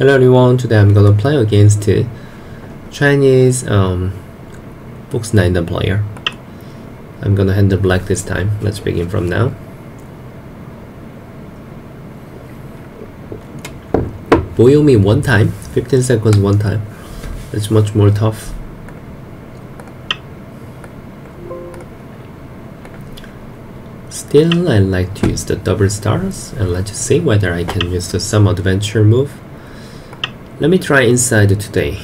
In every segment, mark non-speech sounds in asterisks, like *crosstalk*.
Hello everyone, today I'm gonna play against uh, Chinese um, Fox 9 player. I'm gonna handle black this time. Let's begin from now. Byoyomi one time, 15 seconds one time. It's much more tough. Still, I like to use the double stars and let's see whether I can use the some adventure move. Let me try inside today.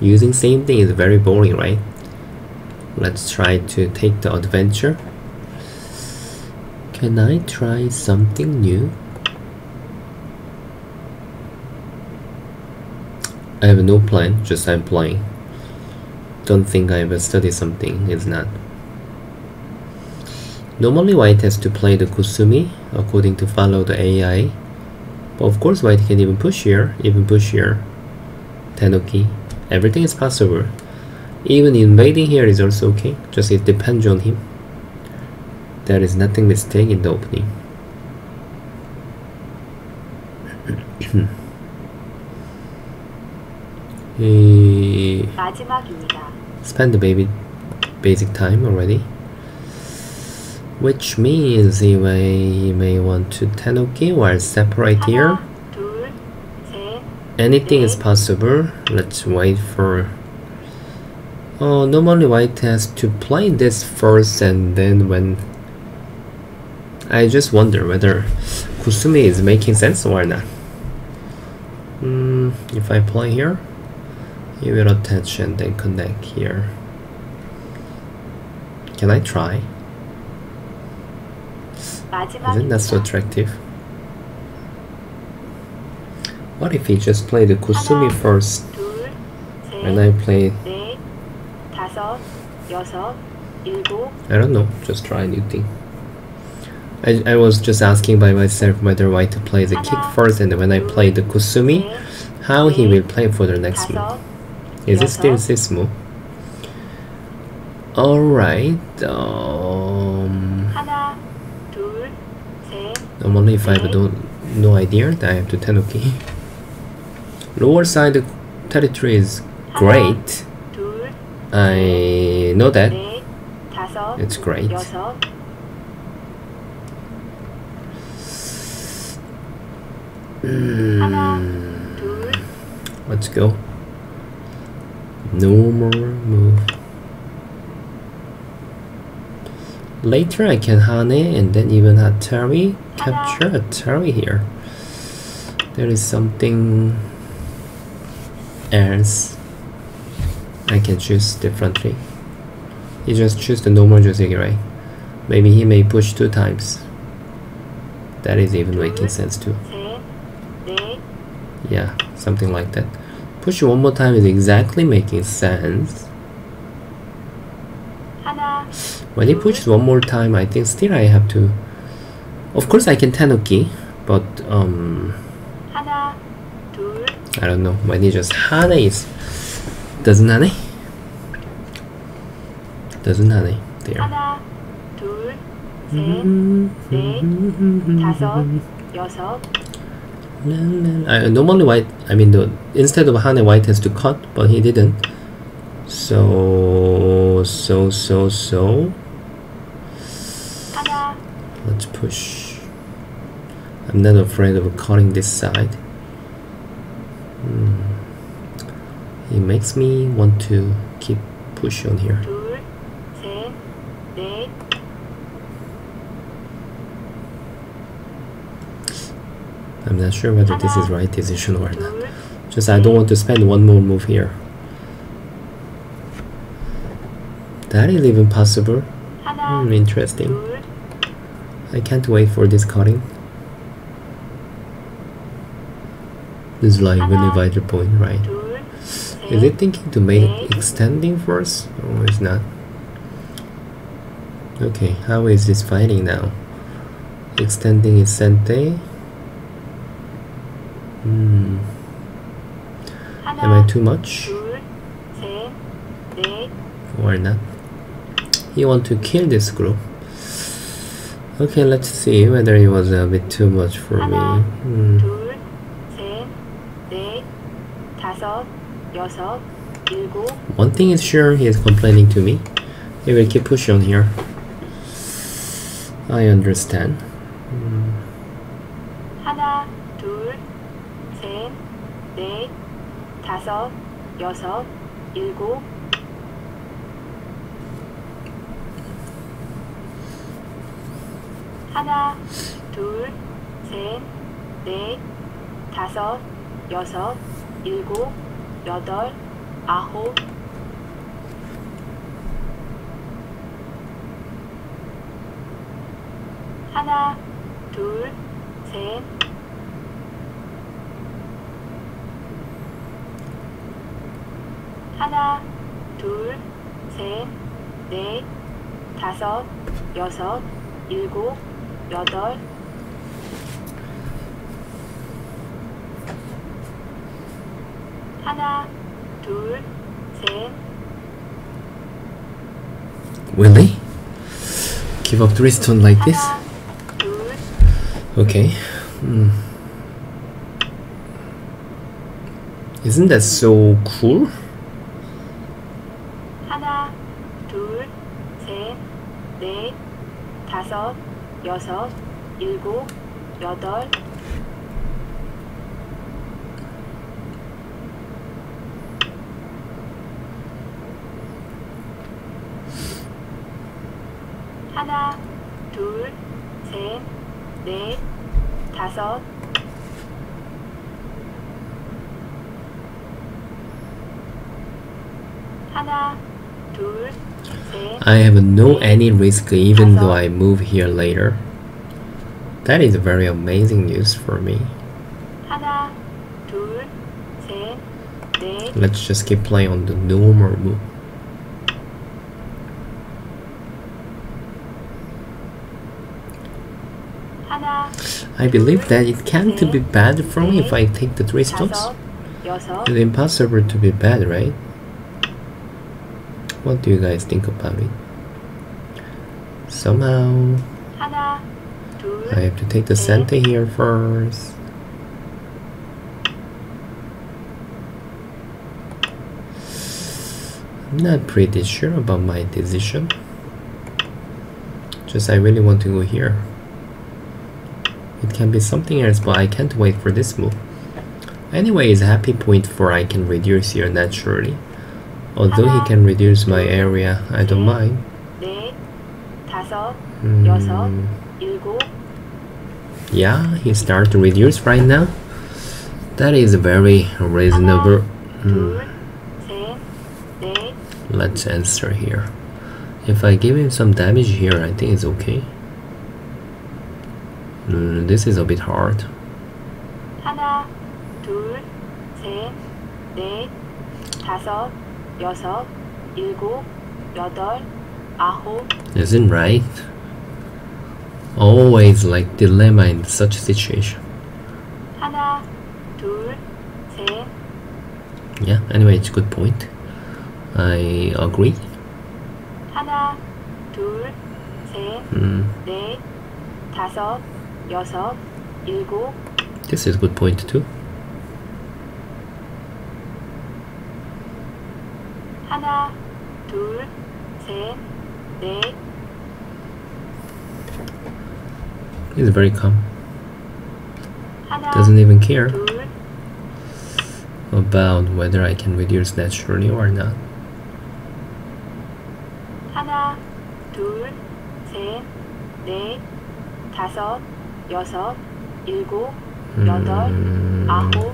Using same thing is very boring, right? Let's try to take the adventure. Can I try something new? I have no plan, just I'm playing. Don't think I will study something, it's not. Normally white has to play the Kusumi according to follow the AI. But of course white can even push here, even push here. Tenuki. Everything is possible. Even invading here is also okay, just it depends on him. There is nothing mistake in the opening. *coughs* Eh, he spend the baby basic time already which means he may, he may want to tenuki while separate here. Anything is possible. Let's wait for... Oh, normally white has to play this first and then when... I just wonder whether Kusumi is making sense or not. Hmm, if I play here, he will attach and then connect here. Can I try? Isn't that so attractive? What if he just played the Kusumi first and I play I don't know, just try a new thing. I, I was just asking by myself whether white to play the kick first and when I play the Kusumi, how he will play for the next move. Is it still this move? Alright, um... Normally if I have no, no idea, that I have to Tenuki. Lower side territory is great. I know that. It's great. Mm. Let's go. No more move. Later I can Hane and then even Atari capture Atari here. There is something else I can choose differently. He just choose the normal Joseki, right? Maybe he may push two times. That is even making sense too. Yeah, something like that. Push one more time is exactly making sense. When he pushes one more time, I think still I have to... Of course I can Tenuki, but um... I don't know, when he just Hane is... Doesn't Hane? Doesn't Hane, there. I, *laughs* normally white, I mean the instead of Hane white has to cut, but he didn't. So, so, so, so. Let's push. I'm not afraid of cutting this side. Hmm. It makes me want to keep push on here. I'm not sure whether this is right decision or not. Just I don't want to spend one more move here. That is even possible. Hmm, interesting. I can't wait for this cutting. This is like really vital point, right? Is it thinking to make extending first? Or is not? Okay, how is this fighting now? Extending is sente. Hmm. Am I too much? Or not? You want to kill this group. Okay, let's see whether it was a bit too much for me. Hmm. One thing is sure, he is complaining to me. He will keep pushing here. I understand. 하나, 둘, 셋, 넷, 다섯, 여섯, 일곱, 하나, 둘, 셋, 넷, 다섯, 여섯, 일곱, 여덟, 아홉, 하나, 둘, 셋, 하나, 둘, 셋, 넷, 다섯, 여섯, 일곱, 여덟, 하나, 둘, 셋, Really? Give up three stone like this? 하나, 둘, Okay. Hmm. Isn't that so cool? 하나, 둘, 셋, 넷, 다섯, 여섯, 일곱, 여덟, 하나, 둘, 셋, 넷, 다섯, 하나, 둘, 셋, I have no any risk even though I move here later. That is very amazing news for me. Let's just keep playing on the normal move. I believe that it can't be bad for me if I take the three stops. It's impossible to be bad, right? What do you guys think about it? Somehow, I have to take the center here first. I'm not pretty sure about my decision. Just I really want to go here. It can be something else, but I can't wait for this move. Anyway, it's a happy point for I can reduce here naturally. Although he can reduce my area, I don't mind. 넷, 다섯, Hmm. 여섯, 일곱, Yeah, he start to reduce right now. That is very reasonable. Hmm. 둘, 셋, 넷, Let's answer here. If I give him some damage here, I think it's okay. Mm, this is a bit hard. 하나, 둘, 셋, 넷, 다섯, 여섯, 일곱, 여덟, 아홉, Isn't right? Always like dilemma in such situation. 하나, 둘, 셋, Yeah, anyway, it's a good point. I agree. 하나, 둘, 셋, Mm, 넷, 다섯, 여섯, 일곱, this is a good point too. 하나, 둘, 셋, 넷, He's very calm. 하나, Doesn't even care 둘, about whether I can reduce naturally or not. 하나, 둘, 셋, 넷, 다섯, 여섯, 일곱, 여덟, Mm, 아홉,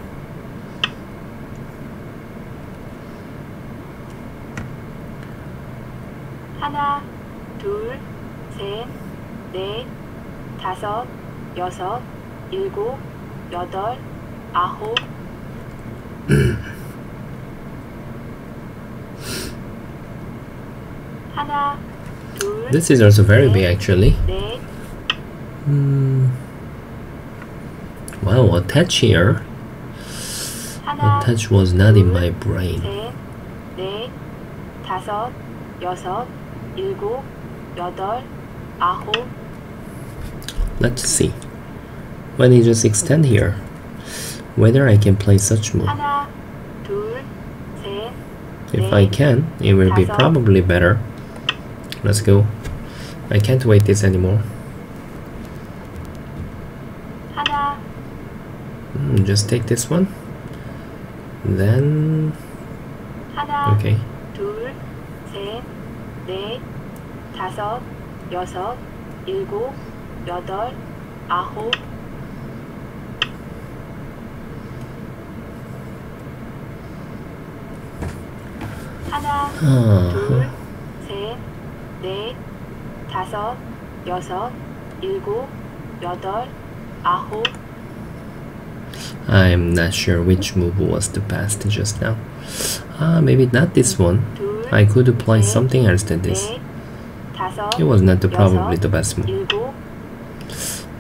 하나, 둘, 셋, 넷, 다섯, 여섯, 일곱, 여덟, 아홉, *clears throat* 하나, 둘, This is also very big actually. 넷, Hmm. Wow, attach here. 하나, Attach was not in my brain. 셋, 넷, 다섯, 여섯, 일곱, 여덟, 아홉, Let's see. When you just extend here, whether I can play such move. 하나, 둘, If I can, it will be probably better. Let's go. I can't wait this anymore. 하나, Mm, just take this one. Then 하나, okay. 둘, 셋, 넷, 다섯, 여섯, 일곱, 여덟, 아홉, 하나, 둘, Uh, 셋, 넷, 다섯, 여섯, 일곱, 여덟, 아홉, I'm not sure which move was the best just now. Ah, maybe not this one. 둘, I could play something else than this. It was not the, probably the best move.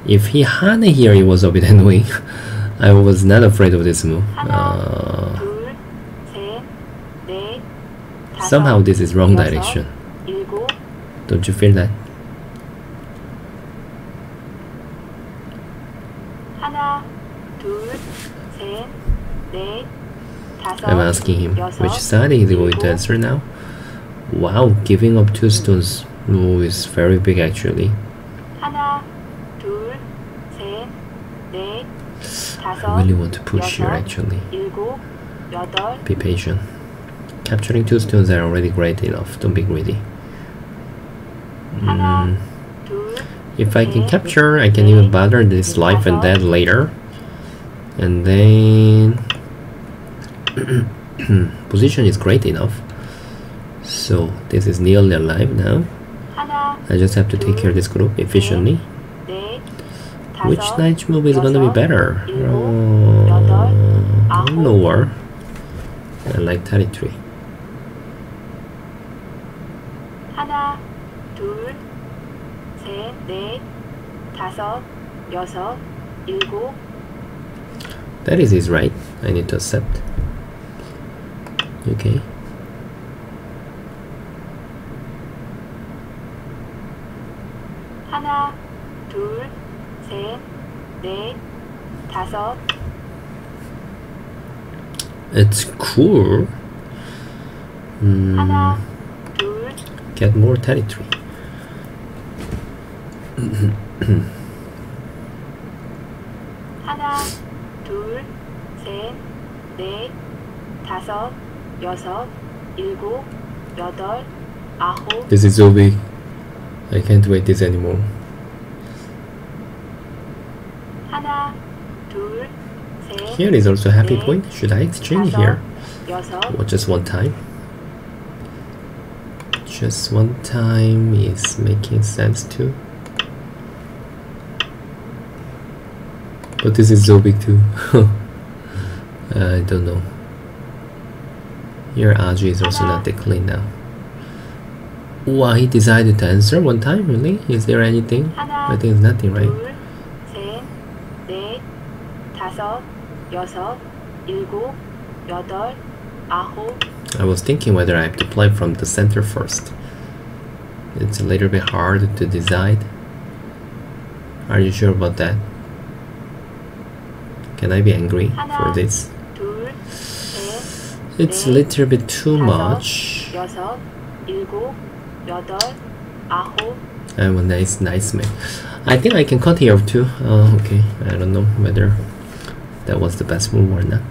If he had here, it was a bit *laughs* annoying. I was not afraid of this move. Uh, somehow this is wrong direction. Don't you feel that? I'm asking him which side is he going to answer now. Wow, giving up two stones move is very big actually. 하나, 둘, 셋, 넷, I 다섯, really want to push here 여섯, actually. 일곱, 여덟, Be patient. Capturing two stones are already great enough. Don't be greedy. 하나, Mm, 둘, if I can 넷, capture, I can even bother this life and death later. And then *clears throat* position is great enough. So this is nearly alive now. 하나, I just have to take care of this group efficiently. 넷, Which 다섯, knight move is gonna be 여섯, better? 일곱, 여덟, Uh, 아홉. lower. I like 33. 하나, 둘, 셋, 넷, 다섯, 여섯, 일곱, That is his right. I need to accept. Okay. 하나, 둘, 셋, 넷, 다섯, It's cool. Mm, 하나, 둘, get more territory. 하나, 둘, 셋, 넷, 다섯, 여섯, 일곱, 여덟, 아홉, This is so big. I can't wait this anymore. Here is also a happy point. Should I exchange here? Well, just one time. Just one time is making sense too. But this is so big too. *laughs* I don't know. Your aji is also not that clean now. Wow, he decided to answer one time, really? Is there anything? 하나, I think it's nothing, right? 둘, 셋, 넷, 다섯, 여섯, 일곱, 여덟, 아홉, I was thinking whether I have to play from the center first. It's a little bit hard to decide. Are you sure about that? Can I be angry for 하나, this? 둘, 셋, It's a 네, little bit too 다섯, much. 여섯, 일곱, 여덟, 아홉, I'm a nice, nice man. I think I can cut here too. Oh, okay. I don't know whether that was the best move or not.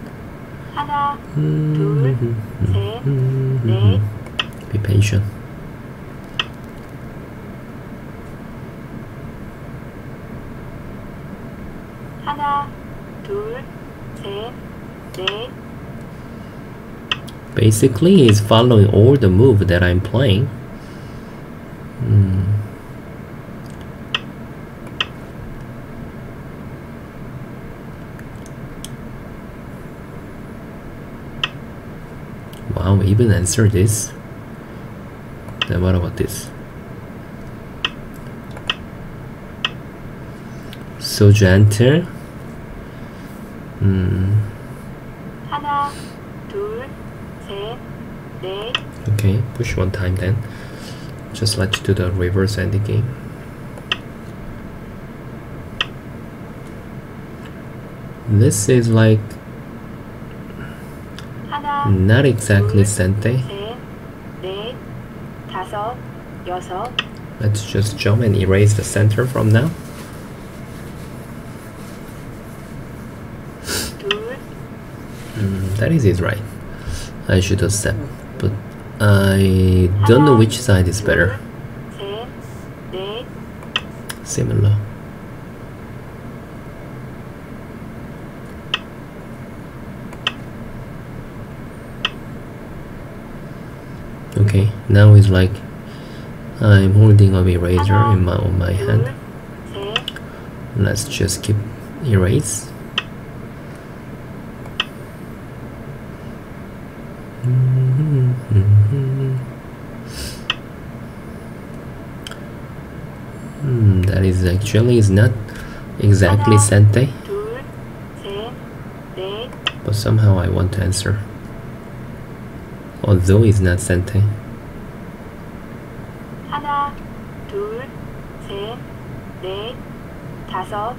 하나, Mm-hmm. 셋, 넷, Be patient. 하나, 둘, 셋, 넷, Basically, he's following all the move that I'm playing. Mm. Wow, even answer this? Then what about this? So gentle. Mm. Okay, push one time then just let you do the reverse ending game. This is like not exactly sente. Let's just jump and erase the center from now. Mm, that is it, right? I should have said. I don't know which side is better. Similar. Okay, now it's like I'm holding an eraser in my on my hand. Let's just keep erase. Hmm, that is actually is not exactly sente, 둘, 셋, 넷, but somehow I want to answer. Although it's not sente. 하나, 둘, 셋, 넷, 다섯,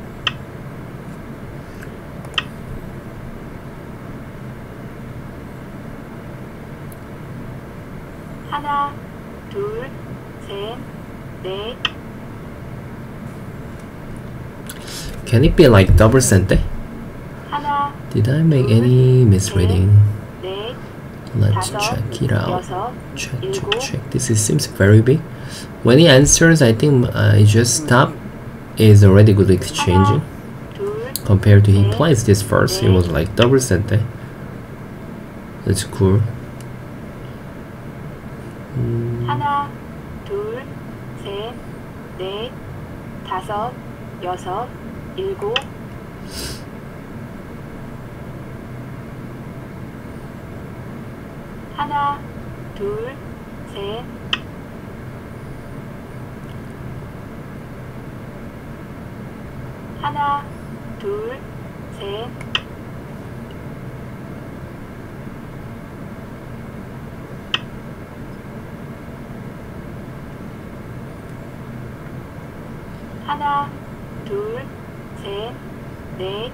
Can it be like double sente? Did I make any misreading? Let's check it out. Check, check, check. This is, seems very big. When he answers, I think uh, I just stop. Is already good exchanging. Compared to he plays this first, it was like double sente. That's cool. Mm. 둘, 셋, 넷, 다섯, 여섯, 일곱, 하나, 둘, 셋, 하나, 둘, 셋, 하나, 둘, 셋, 넷,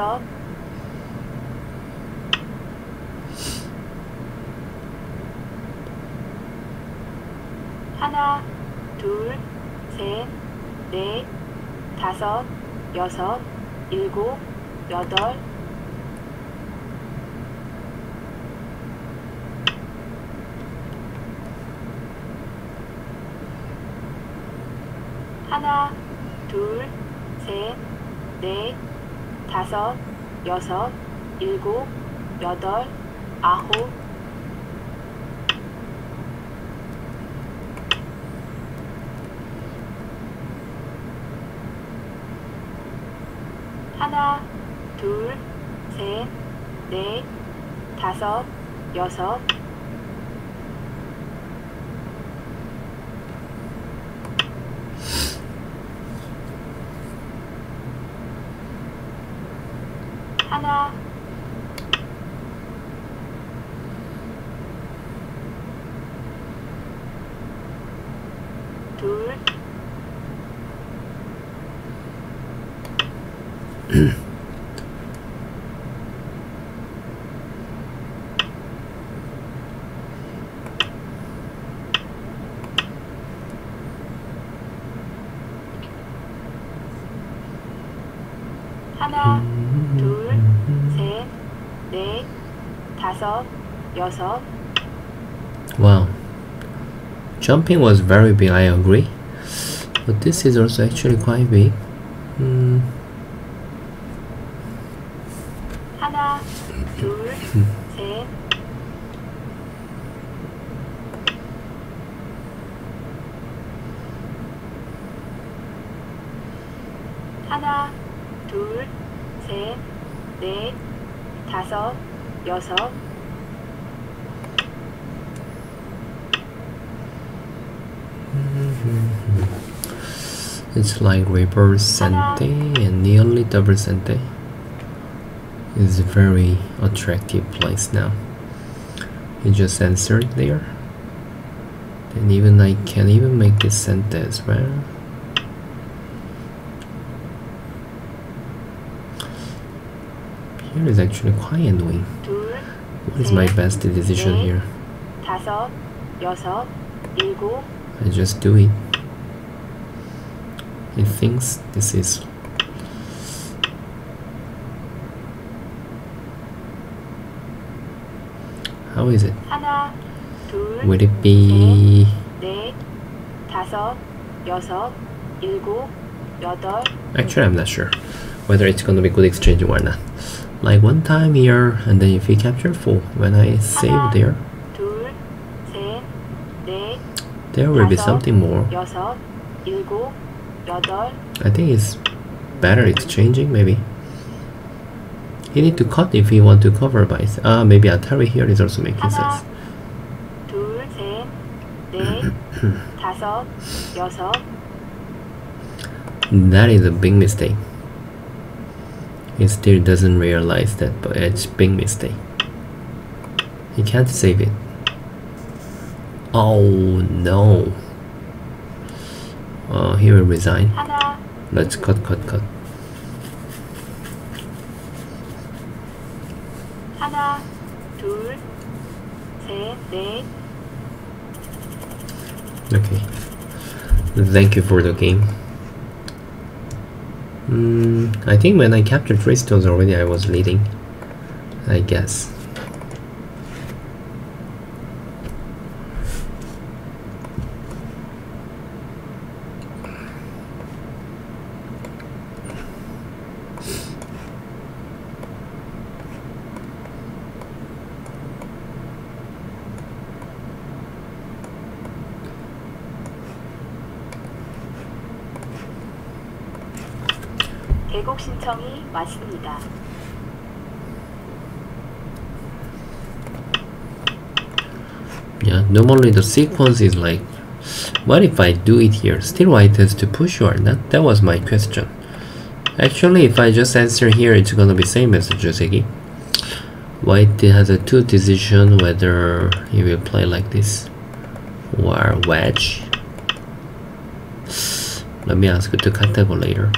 다섯, 하나, 둘, 셋, 넷, 다섯, 여섯, 일곱, 여덟, 하나, 둘, 셋, 넷, 다섯, 여섯, 일곱, 여덟, 아홉, 하나, 둘, 셋, 넷, 다섯, 여섯, 하나, 둘, 하나, 다섯, 여섯, Wow. Jumping was very big, I agree. But this is also actually quite big. Hmm. It's like representing and nearly representing. It's a very attractive place now. You just entered there. And even I can even make this as well. Here is actually quite annoying. What is my best decision here? I just do it he thinks this is how is it? would it be actually I'm not sure whether it's gonna be good exchange or not. Like one time here and then if we capture full when I save there there will be something more. I think it's better exchanging maybe. You need to cut if you want to cover by ah uh, maybe Atari here is also making sense. *clears throat* that is a big mistake. It still doesn't realize that, but it's big mistake. He can't save it. Oh no. Oh, uh, he will resign. Let's cut, cut, cut. Okay. Thank you for the game. Mm, I think when I captured three stones already, I was leading. I guess. Normally the sequence is like, what if I do it here? Still white has to push or not? That was my question. Actually, if I just answer here, it's gonna be same as Joseki. White has a two decision whether he will play like this or wedge. Let me ask you to cut table later.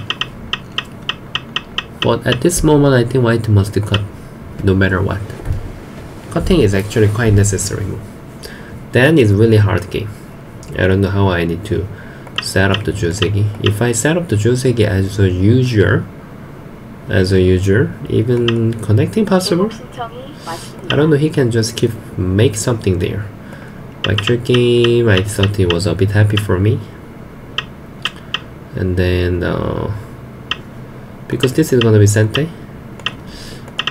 But at this moment, I think white must cut, no matter what. Cutting is actually quite necessary move then it's really hard game. I don't know how I need to set up the Joseki if I set up the Joseki as a user as a user even connecting possible I don't know he can just keep make something there. Like game I thought he was a bit happy for me. And then uh, because this is gonna be Sente eh?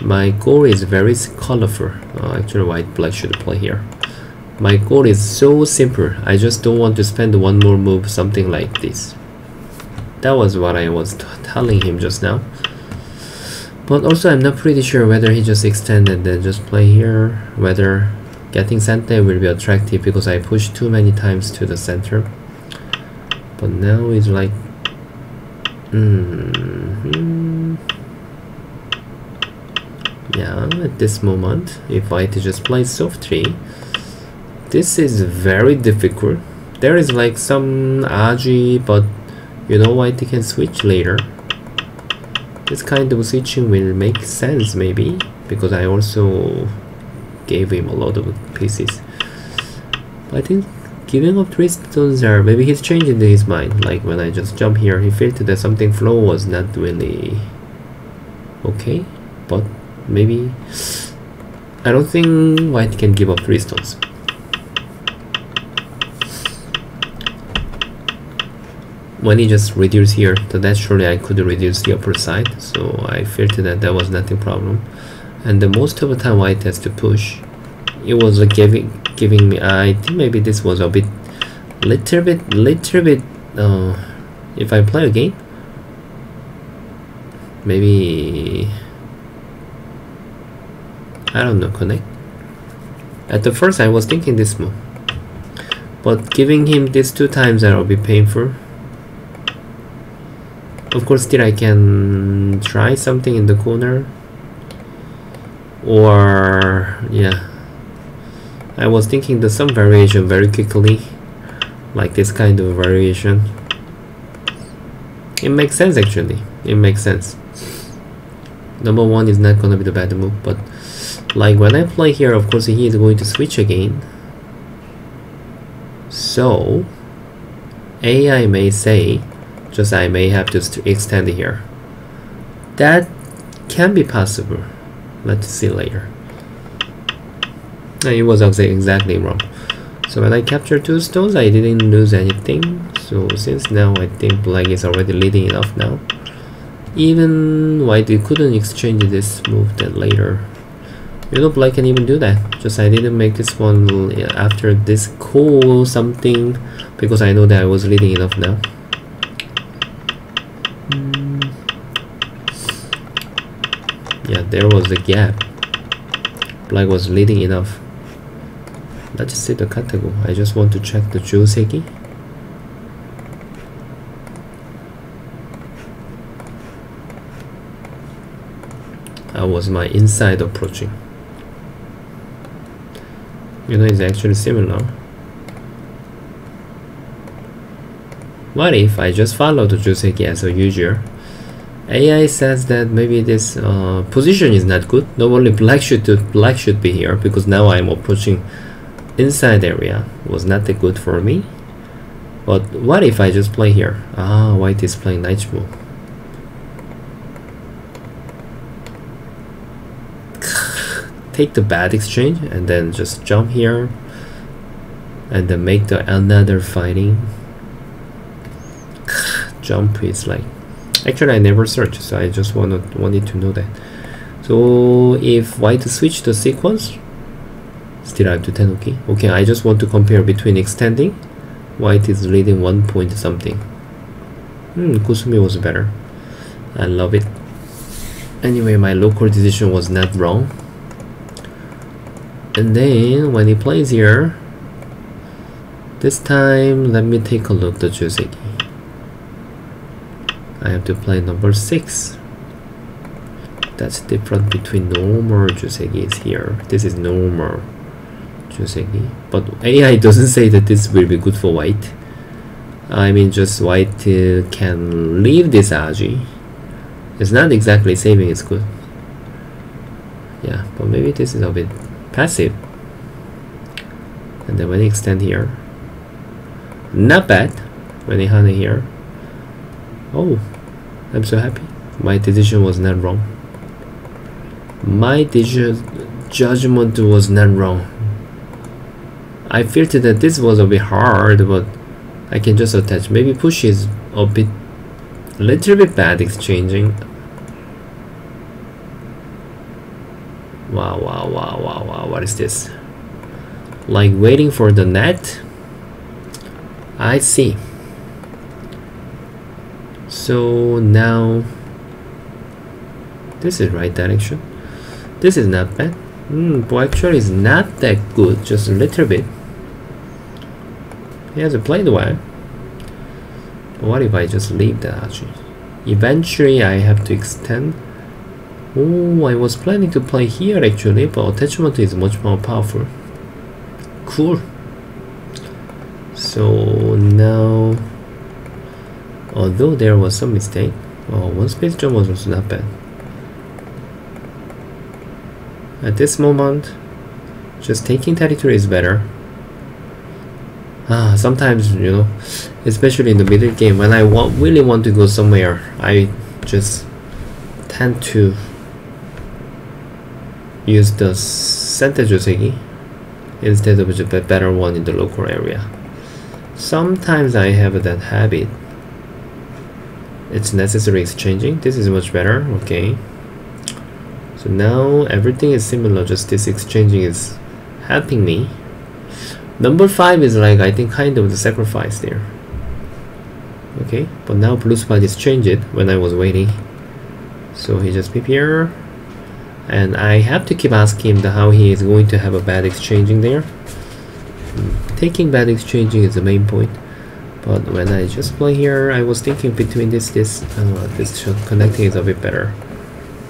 my goal is very colorful. Uh, actually white black should play here. My goal is so simple. I just don't want to spend one more move, something like this. That was what I was telling him just now. But also, I'm not pretty sure whether he just extended and just play here, whether getting center will be attractive because I pushed too many times to the center. But now it's like, hmm, yeah. At this moment, if I just play soft tree, this is very difficult. There is like some aji, but you know white can switch later. This kind of switching will make sense maybe because I also gave him a lot of pieces. I think giving up three stones are maybe he's changing his mind. Like when I just jump here, he felt that something flow was not really okay. But maybe I don't think white can give up three stones. He just reduced here. Then naturally I could reduce the upper side. So I felt that that was nothing problem. And the most of the time white has to push. It was uh, giving giving me I think maybe this was a bit little bit little bit uh, if I play again maybe I don't know connect. At the first I was thinking this move. But giving him this two times that will be painful of course still I can try something in the corner. Or yeah. I was thinking the some variation very quickly. Like this kind of variation. It makes sense actually. It makes sense. Number one is not gonna be the bad move but like when I play here of course he is going to switch again. So AI may say just I may have to extend here. That can be possible. Let's see later. And it was exactly wrong. So when I captured two stones I didn't lose anything. So since now I think black is already leading enough now. Even white you couldn't exchange this move that later. You know black can even do that. Just I didn't make this one uh, after this cool something because I know that I was leading enough now yeah there was a gap. Black was leading enough. Let's see the category. I just want to check the Joseki. That was my inside approaching. You know it's actually similar what if I just follow the Joseki as a user? AI says that maybe this uh, position is not good. Normally black should black should be here because now I'm approaching inside area. Was not that good for me. But what if I just play here? Ah white is playing knight move *sighs* take the bad exchange and then just jump here and then make the another fighting jump is like actually I never searched so I just wanted wanted to know that. So if white switch the sequence? Still I have to tenuki okay. Okay I just want to compare between extending white is leading one point something. Hmm Kusumi was better. I love it. Anyway my local decision was not wrong. And then when he plays here this time let me take a look the Joseki I have to play number 6 that's different between normal Joseki is here. This is normal Joseki. But AI doesn't say that this will be good for white. I mean just white uh, can leave this Aji it's not exactly saving it's good. Yeah but maybe this is a bit passive. And then when you extend here not bad. When you hane here oh I'm so happy. My decision was not wrong. My judgment was not wrong. I felt that this was a bit hard but I can just attach. Maybe push is a bit little bit bad exchanging wow wow wow wow wow what is this? Like waiting for the net? I see so now this is right direction. This is not bad. Mm, actually is not that good just a little bit. He hasn't played well what if I just leave that actually eventually I have to extend. Oh, I was planning to play here actually, but attachment is much more powerful. Cool. So now, although there was some mistake, oh, one space jump was also not bad. At this moment, just taking territory is better. Ah, sometimes, you know, especially in the middle game, when I want, really want to go somewhere, I just tend to use the center Joseki instead of the better one in the local area. Sometimes I have that habit. It's necessary exchanging. This is much better. Okay. So now everything is similar, just this exchanging is helping me. Number 5 is like, I think, kind of the sacrifice there. Okay, but now blue spot is changed when I was waiting. So he just peep here, and I have to keep asking him how he is going to have a bad exchanging there hmm, taking bad exchanging is the main point but when I just play here I was thinking between this this uh, this connecting is a bit better.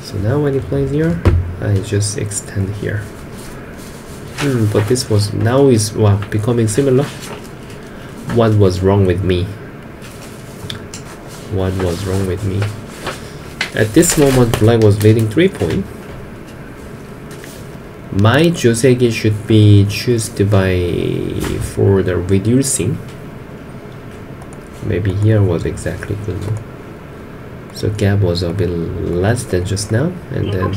So now when he plays here I just extend here. Hmm, but this was now is well becoming similar. What was wrong with me? What was wrong with me? At this moment, black was leading 3 point. My Joseki should be chosen by for the reducing maybe here was exactly equal so gap was a bit less than just now and then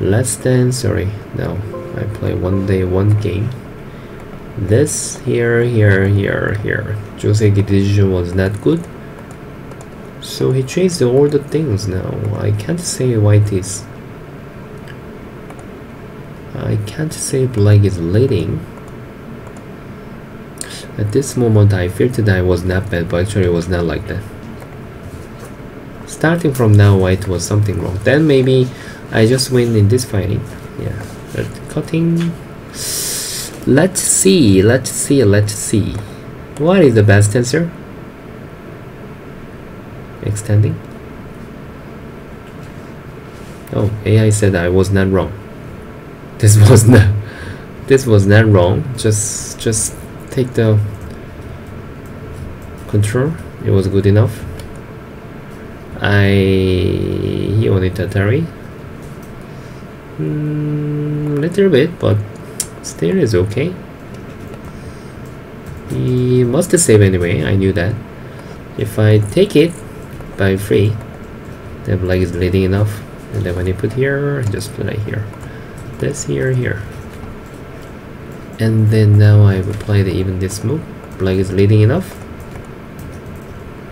less than sorry. No I play one day one game. This here here here here. Joseki decision was not good. So he changed all the things now. I can't say white is. I can't say black is leading at this moment I feared that I was not bad but actually it was not like that. Starting from now white was something wrong? Then maybe I just win in this fighting. Yeah cutting. Let's see let's see let's see. What is the best answer? Extending? Oh AI said I was not wrong. This *laughs* was not this was not wrong. Just just take the control it was good enough. I he wanted Tatari mm, little bit but still is okay. He must save anyway I knew that. If I take it by free the black is leading enough and then when you put here just play here. This here here and then now I will play the even this move black is leading enough.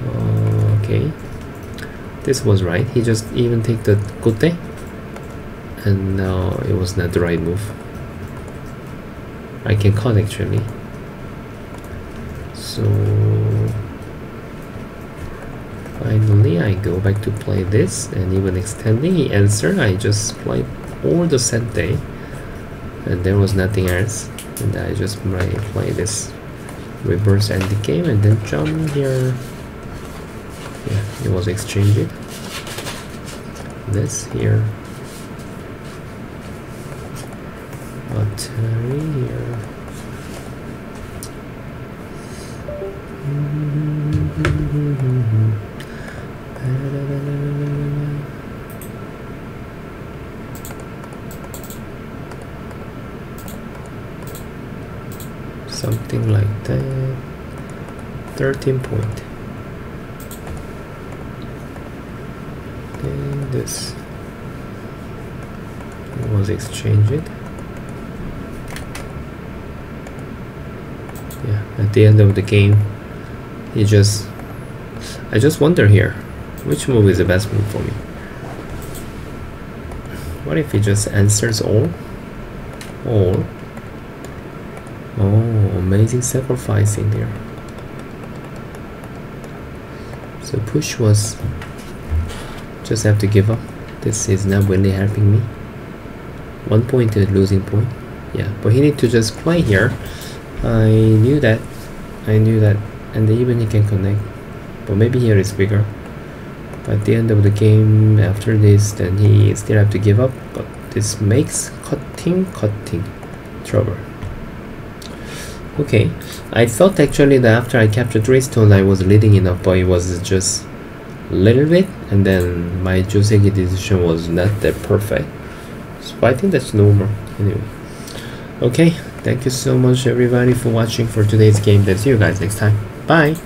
Oh, okay. This was right. He just even take the gote and now it was not the right move. I can cut actually. So finally I go back to play this and even extending the answer. I just played all the sente and there was nothing else and I just play, play this reverse end game and then jump here. Yeah it was exchanged. This here. Battery here *laughs* something like that. 13 point. This was exchanged. Yeah at the end of the game he just I just wonder here which move is the best move for me? What if he just answers all? All oh amazing sacrifice in there. So push was just have to give up. This is not really helping me. One point is losing point. Yeah but he need to just play here. I knew that I knew that and even he can connect but maybe here is bigger but at the end of the game after this then he still have to give up but this makes cutting cutting trouble okay. I thought actually that after I captured three stone I was leading enough but it was just a little bit and then my Joseki decision was not that perfect. So I think that's normal. Anyway. Okay. Thank you so much everybody for watching for today's game. Then see you guys next time. Bye